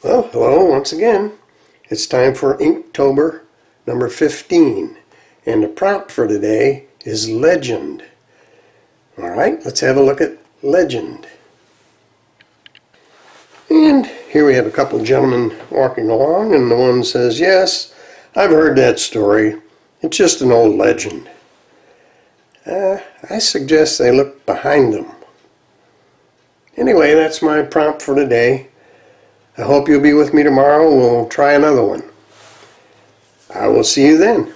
Well, hello once again. It's time for Inktober number 15. And the prompt for today is legend. Alright, let's have a look at legend. And here we have a couple of gentlemen walking along, and the one says, Yes, I've heard that story. It's just an old legend. Uh, I suggest they look behind them. Anyway, that's my prompt for today. I hope you'll be with me tomorrow. We'll try another one. I will see you then.